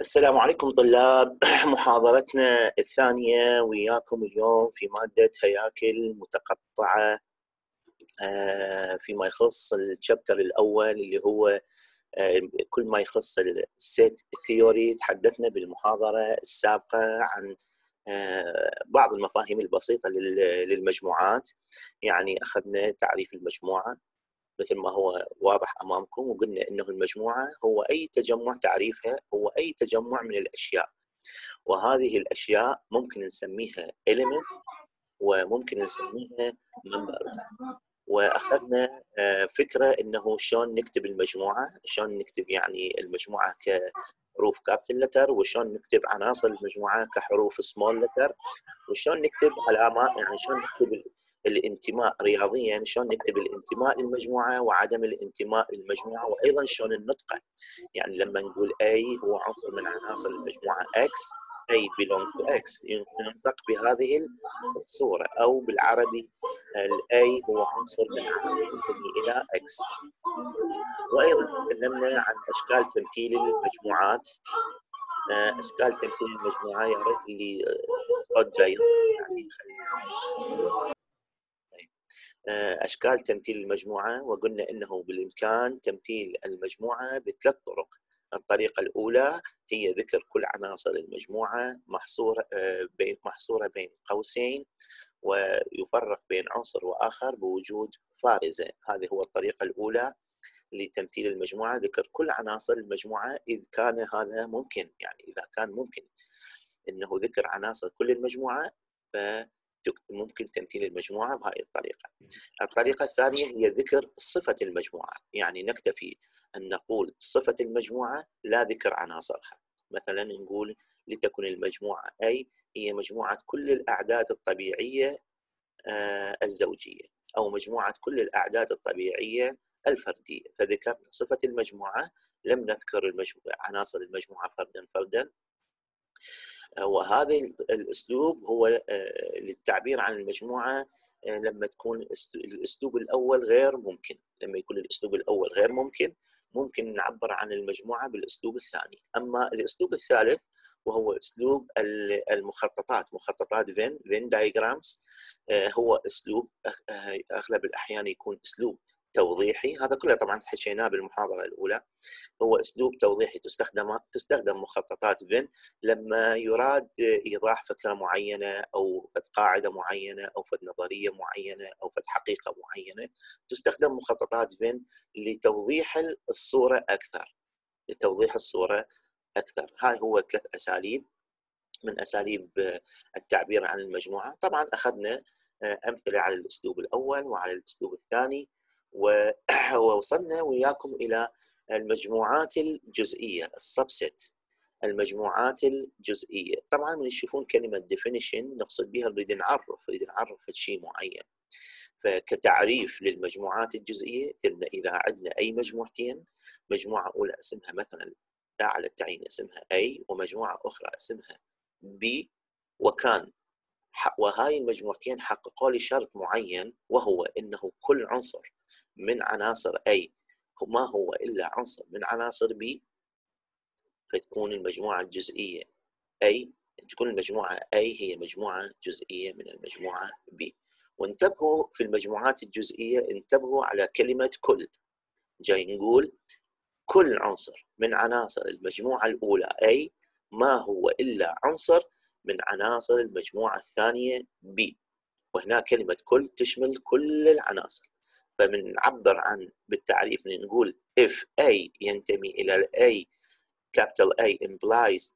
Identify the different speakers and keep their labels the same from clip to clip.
Speaker 1: السلام عليكم طلاب. محاضرتنا الثانية وياكم اليوم في مادة هياكل متقطعة. آه، فيما يخص الشابتر الأول اللي هو آه، كل ما يخص السيت ثيوري تحدثنا بالمحاضرة السابقة عن آه، بعض المفاهيم البسيطة للمجموعات. يعني أخذنا تعريف المجموعة مثل ما هو واضح أمامكم وقلنا إنه المجموعة هو أي تجمع تعريفها هو أي تجمع من الأشياء. وهذه الأشياء ممكن نسميها element وممكن نسميها members وأخذنا آه، فكرة إنه شلون نكتب المجموعة شلون نكتب يعني المجموعة كحروف capital letter وشلون نكتب عناصر المجموعة كحروف small letter وشلون نكتب علامات يعني شلون نكتب الانتماء رياضيا شلون نكتب الانتماء للمجموعة وعدم الانتماء للمجموعة وأيضا شلون ننطقه. يعني لما نقول a هو عنصر من عناصر المجموعة X a belong to x. ينطق بهذه الصورة أو بالعربي ال a هو عنصر من عناصر تنتمي إلى x. وأيضا تكلمنا عن أشكال تمثيل المجموعات. أشكال تمثيل المجموعة يا ريت اللي صوت جاي. يعني خلينا آه، أشكال تمثيل المجموعة وقلنا إنه بالإمكان تمثيل المجموعة بثلاث طرق. الطريقة الأولى هي ذكر كل عناصر المجموعة محصوره آه، بين محصورة بين قوسين ويفرق بين عنصر وآخر بوجود فارزة. هذه هو الطريقة الأولى لتمثيل المجموعة ذكر كل عناصر المجموعة اذا كان هذا ممكن يعني إذا كان ممكن إنه ذكر عناصر كل المجموعة ف ممكن تمثيل المجموعة بهذه الطريقة. الطريقة الثانية هي ذكر صفة المجموعة. يعني نكتفي أن نقول صفة المجموعة لا ذكر عناصرها. مثلا نقول لتكن المجموعة أي هي مجموعة كل الأعداد الطبيعية آه، الزوجية أو مجموعة كل الأعداد الطبيعية الفردية. فذكرنا صفة المجموعة لم نذكر المجموعة عناصر المجموعة فردا فردا. وهذا الأسلوب هو آه، للتعبير عن المجموعة آه، لما تكون الأسلوب الأول غير ممكن. لما يكون الأسلوب الأول غير ممكن ممكن نعبر عن المجموعة بالأسلوب الثاني. أما الأسلوب الثالث وهو أسلوب المخططات مخططات فين فين دايجرامز هو أسلوب أغلب الأحيان يكون أسلوب توضيحي. هذا كله طبعا حكيناه بالمحاضرة الأولى. هو أسلوب توضيحي. تستخدم تستخدم مخططات فين؟ لما يراد إيضاح فكرة معينة أو فد قاعدة معينة أو فد نظرية معينة أو فد حقيقة معينة تستخدم مخططات فين؟ لتوضيح الصورة أكثر. لتوضيح الصورة أكثر. هاي هو ثلاث أساليب. من أساليب التعبير عن المجموعة. طبعا أخذنا أمثلة على الأسلوب الأول وعلى الأسلوب الثاني. ووصلنا وياكم إلى المجموعات الجزئية السبست المجموعات الجزئية. طبعا من تشوفون كلمة definition نقصد بها نريد نعرف نريد نعرف شيء معين. فكتعريف للمجموعات الجزئية قلنا إذا عندنا أي مجموعتين مجموعة أولى اسمها مثلا لا على التعيين اسمها A ومجموعة أخرى اسمها B وكان وهاي المجموعتين حققوا لي شرط معين وهو إنه كل عنصر من عناصر A ما هو إلا عنصر من عناصر B فتكون المجموعة الجزئية A تكون المجموعة A هي مجموعة جزئية من المجموعة B. وانتبهوا في المجموعات الجزئية انتبهوا على كلمة كل. جاي نقول كل عنصر من عناصر المجموعة الأولى A ما هو إلا عنصر من عناصر المجموعة الثانية B. وهنا كلمة كل تشمل كل العناصر. فبنعبر عن بالتعريف نقول if A ينتمي إلى A capital A implies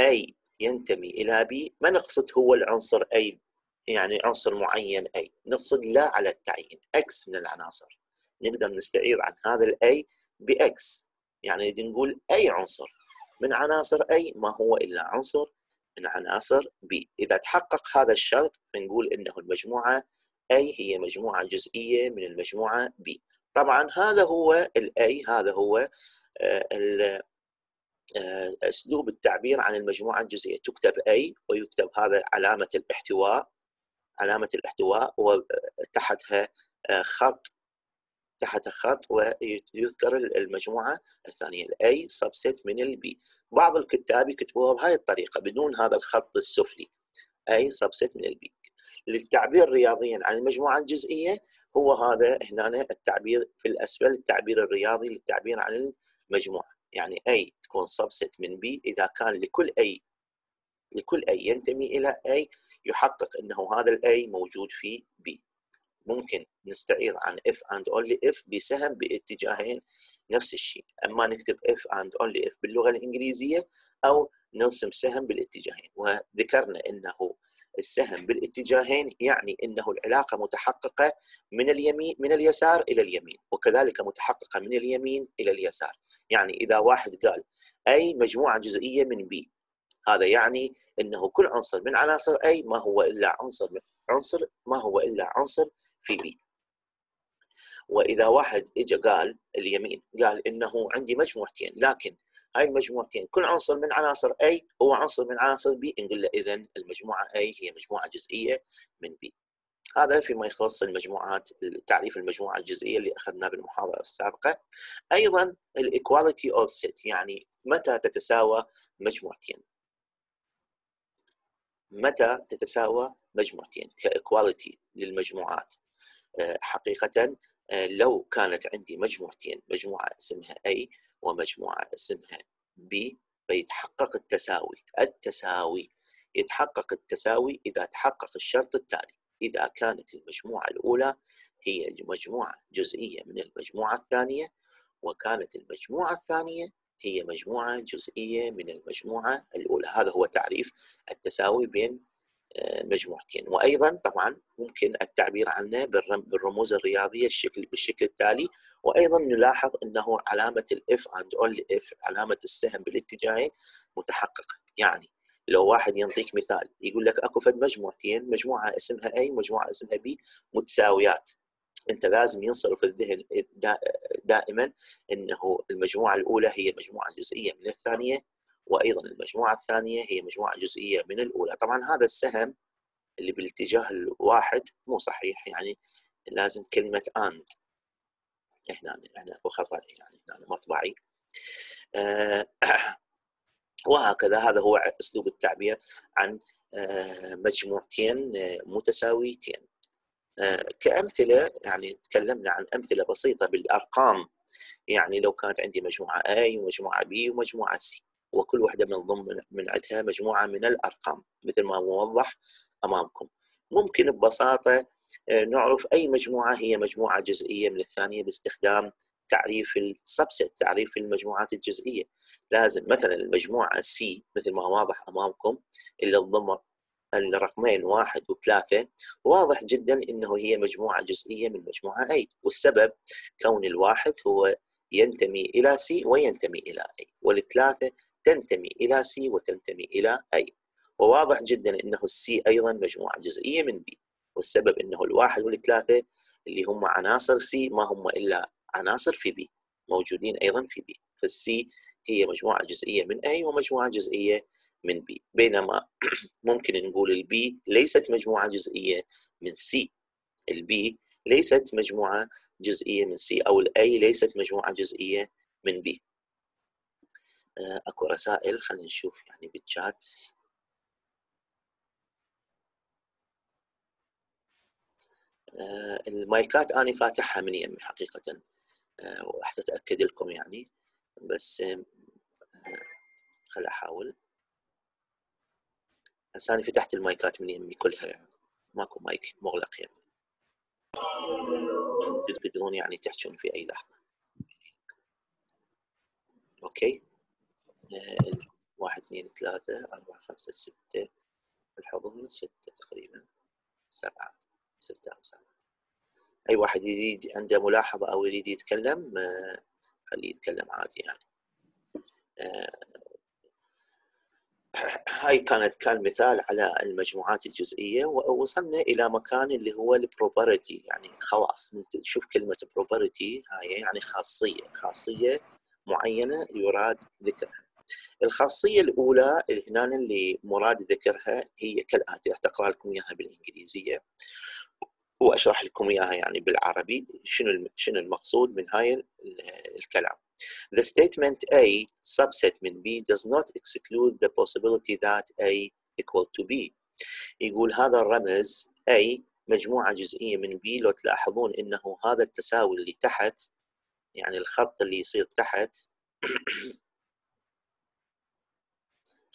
Speaker 1: A ينتمي إلى B. ما نقصد هو العنصر A يعني عنصر معين A. نقصد لا على التعيين X من العناصر. نقدر نستعيض عن هذا ال A بX. يعني نقول أي عنصر. من عناصر A ما هو إلا عنصر من عناصر B إذا تحقق هذا الشرط بنقول إنه المجموعة A هي مجموعة جزئية من المجموعة B. طبعا هذا هو ال A هذا هو آه، آه، أسلوب التعبير عن المجموعة الجزئية. تكتب A ويكتب هذا علامة الاحتواء علامة الاحتواء وتحتها آه، خط تحت خط ويذكر المجموعة الثانية ال A subset من ال B بعض الكتاب يكتبوها بهاي الطريقة بدون هذا الخط السفلي. A subset من ال B للتعبير رياضيا عن المجموعة الجزئية هو هذا هنا التعبير في الأسفل التعبير الرياضي للتعبير عن المجموعة. يعني A تكون subset من B إذا كان لكل a لكل a ينتمي إلى A يحقق أنه هذا ال a موجود في B ممكن نستعيض عن if and only if بسهم باتجاهين نفس الشيء. أما نكتب if and only if باللغة الإنجليزية أو نرسم سهم بالاتجاهين. وذكرنا إنه السهم بالاتجاهين يعني إنه العلاقة متحققة من اليمين من اليسار إلى اليمين وكذلك متحققة من اليمين إلى اليسار. يعني إذا واحد قال أي مجموعة جزئية من بي هذا يعني إنه كل عنصر من عناصر اي ما هو إلا عنصر عنصر ما هو إلا عنصر في بي وإذا واحد اجى قال اليمين قال إنه عندي مجموعتين لكن هاي المجموعتين كل عنصر من عناصر A هو عنصر من عناصر B نقول له اذا المجموعة A هي مجموعة جزئية من B. هذا فيما يخص المجموعات تعريف المجموعة الجزئية اللي اخذناه بالمحاضرة السابقة. أيضا ال equality of set يعني متى تتساوى مجموعتين؟ متى تتساوى مجموعتين؟ ك equality للمجموعات. حقيقة آه، لو كانت عندي مجموعتين مجموعة اسمها A ومجموعة اسمها B فيتحقق التساوي. التساوي يتحقق التساوي إذا تحقق الشرط التالي. إذا كانت المجموعة الأولى هي مجموعة جزئية من المجموعة الثانية وكانت المجموعة الثانية هي مجموعة جزئية من المجموعة الأولى. هذا هو تعريف التساوي بين مجموعتين. وأيضا طبعا ممكن التعبير عنه بالرموز الرياضية الشكل بالشكل التالي. وأيضا نلاحظ إنه علامة ال if and only if علامة السهم بالاتجاهين متحققة. يعني لو واحد ينطيك مثال يقول لك أكو فد مجموعتين مجموعة اسمها A ومجموعه اسمها B متساويات. أنت لازم ينصرف الذهن دائما إنه المجموعة الأولى هي مجموعه جزئيه من الثانية. وأيضا المجموعة الثانية هي مجموعة جزئية من الأولى. طبعا هذا السهم اللي بالاتجاه الواحد مو صحيح يعني لازم كلمة اند هنا يعني أكو خطأ يعني هنا مطبعي. آه، وهكذا هذا هو أسلوب التعبير عن آه، مجموعتين آه، متساويتين. كأمثلة يعني تكلمنا عن أمثلة بسيطة بالأرقام. يعني لو كانت عندي مجموعة A ومجموعة B ومجموعة C. وكل واحدة من ضمن من عندها مجموعة من الأرقام مثل ما موضح أمامكم. ممكن ببساطة آه، نعرف أي مجموعة هي مجموعة جزئية من الثانية باستخدام تعريف ال subset تعريف المجموعات الجزئية. لازم مثلا المجموعة C مثل ما واضح أمامكم اللي تضم الرقمين واحد وثلاثة واضح جدا أنه هي مجموعة جزئية من مجموعة A. والسبب كون الواحد هو ينتمي إلى C وينتمي إلى A. والثلاثة تنتمي إلى C وتنتمي إلى A وواضح جدا أنه ال C أيضا مجموعة جزئية من B والسبب أنه الواحد والثلاثة اللي هم عناصر C ما هم إلا عناصر في B موجودين أيضا في B فال C هي مجموعة جزئية من A ومجموعة جزئية من B بينما ممكن نقول ال B ليست مجموعة جزئية من C ال B ليست مجموعة جزئية من C أو ال A ليست مجموعة جزئية من B أكو رسائل خلينا نشوف يعني بالشات آه، المايكات أنا فاتحها من يمي حقيقة. آه، وحتى اتاكد لكم يعني. بس خل أحاول. هسه أنا فتحت المايكات من يمي كلها يعني. ماكو مايك مغلق يعني. تقدرون يعني تحجون في أي لحظة. okay. واحد اثنين ثلاثة أربعة خمسة ستة. الحضور ستة تقريبا. سبعة. ستة أو سبعة. أي واحد يريد عنده ملاحظة أو يريد يتكلم خليه يتكلم عادي يعني. هاي كانت كان مثال على المجموعات الجزئية ووصلنا إلى مكان اللي هو ال property. يعني خواص شوف كلمة property هاي يعني خاصية خاصية معينة يراد ذكرها. الخاصية الأولى اللي هنا اللي مراد ذكرها هي كالآتي راح أقرأ لكم إياها بالإنجليزية وأشرح لكم إياها يعني بالعربي شنو شنو المقصود من هاي الكلام. The statement A subset من B does not exclude the possibility that A equal to B. يقول هذا الرمز A مجموعة جزئية من B لو تلاحظون إنه هذا التساوي اللي تحت يعني الخط اللي يصير تحت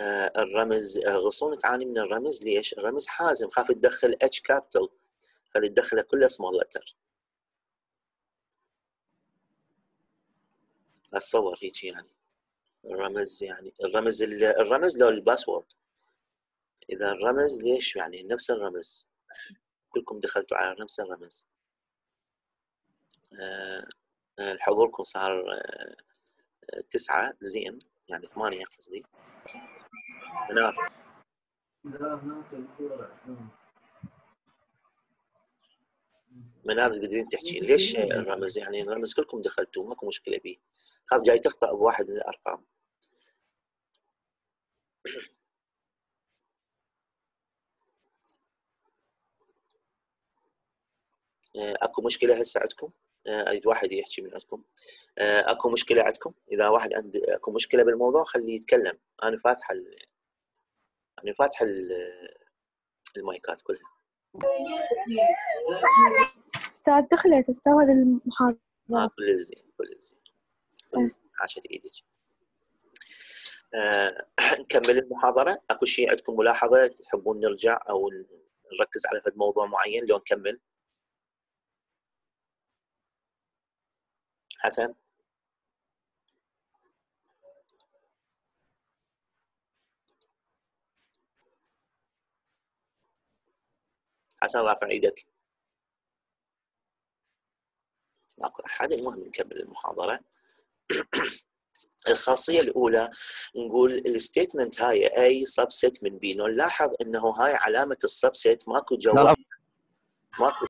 Speaker 1: الرمز آه، غصون تعاني من الرمز ليش؟ الرمز حازم خاف تدخل H capital خلي تدخله كله small letter اتصور هيك يعني. الرمز يعني الرمز الرمز لو ال password. إذا الرمز ليش يعني؟ نفس الرمز. كلكم دخلتوا على نفس الرمز. آه، حضوركم صار تسعة زين يعني ثمانية قصدي. منار منار تقدرين تحكي. ليش الرمز يعني الرمز كلكم دخلتوا ماكو مشكلة به خاف جاي تخطأ بواحد من الأرقام. أكو مشكلة هسه عندكم؟ أريد واحد يحكي من عندكم. أكو مشكلة عندكم؟ إذا واحد عنده أكو مشكلة بالموضوع خليه يتكلم. أنا فاتحة أنا فاتحة المايكات كلها.
Speaker 2: أستاذ دخلت أستاذ المحاضرة
Speaker 1: آه كل زين كل زين. عاشت إيدك. آه، نكمل المحاضرة. أكو شيء عندكم ملاحظة تحبون نرجع أو نركز على فد موضوع معين؟ لو نكمل. حسن؟ حسن رافع إيدك ماكو أحد المهم نكمل المحاضرة. الخاصية الأولى نقول ال statement هاي أي subset من B نلاحظ إنه هاي علامة ال subset ماكو جواب. ماكو